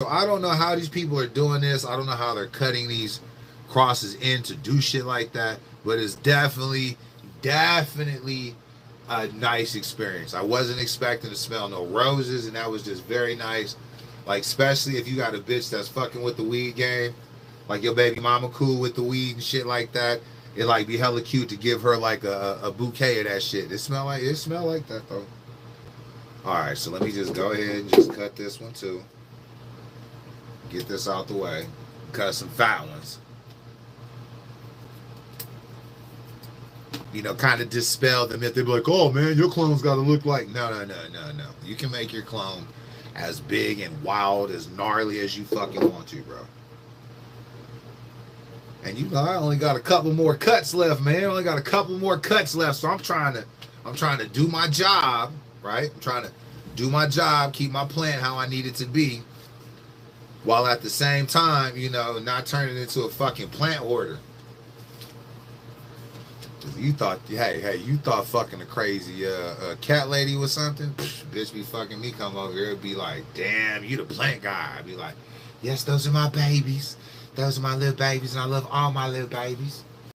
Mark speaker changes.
Speaker 1: So I don't know how these people are doing this. I don't know how they're cutting these crosses in to do shit like that. But it's definitely, definitely a nice experience. I wasn't expecting to smell no roses, and that was just very nice. Like, especially if you got a bitch that's fucking with the weed game, like your baby mama cool with the weed and shit like that. It like be hella cute to give her like a, a bouquet of that shit. It smell like it smell like that though. All right, so let me just go ahead and just cut this one too. Get this out the way. Cut some fat ones. you know, kind of dispel the myth. They'd be like, oh man, your clone's got to look like. No, no, no, no, no. You can make your clone as big and wild, as gnarly as you fucking want to, bro. And you know, I only got a couple more cuts left, man. I only got a couple more cuts left. So I'm trying to, I'm trying to do my job, right? I'm trying to do my job, keep my plan how I need it to be, while at the same time, you know, not turning into a fucking plant hoarder. You thought, hey, hey, you thought fucking a crazy uh, uh, cat lady was something? Psh, bitch be fucking me come over here. Be like, damn, you the plant guy. I'd be like, yes, those are my babies. Those are my little babies, and I love all my little babies.